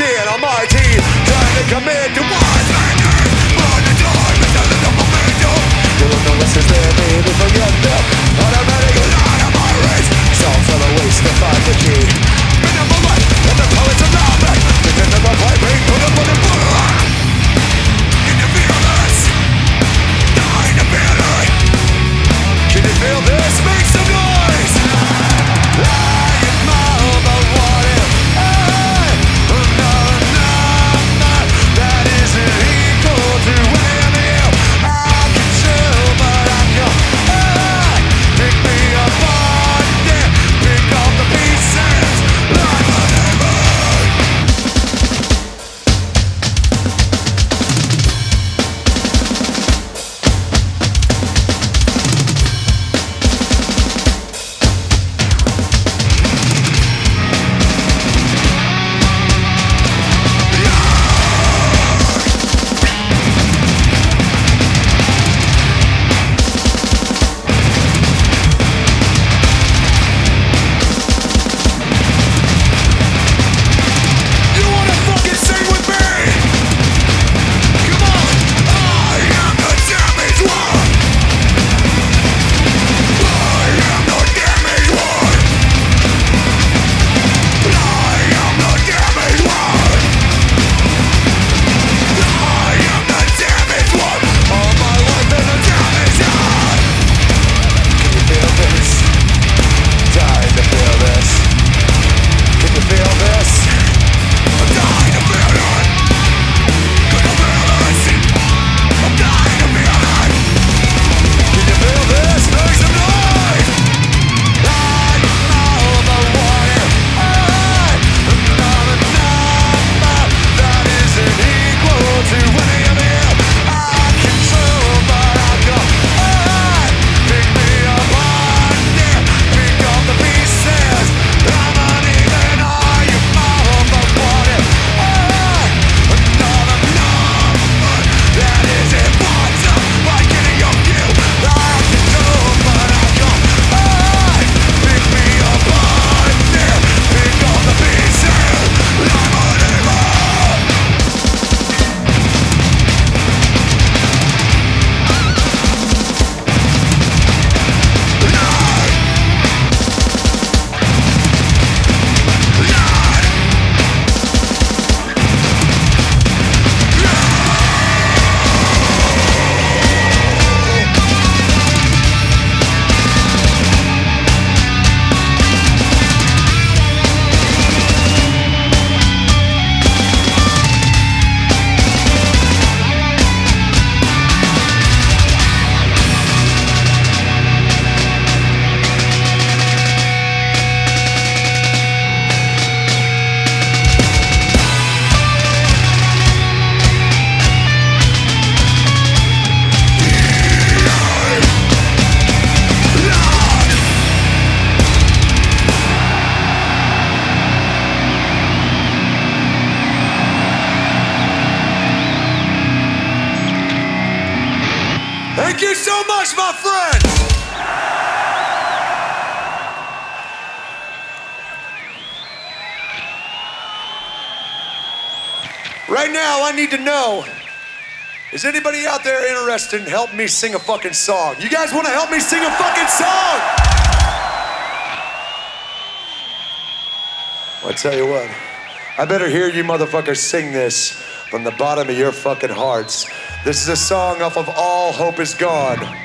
On my team, trying to commit to Right now, I need to know is anybody out there interested in helping me sing a fucking song? You guys want to help me sing a fucking song? Well, I tell you what, I better hear you motherfuckers sing this from the bottom of your fucking hearts. This is a song off of All Hope Is Gone.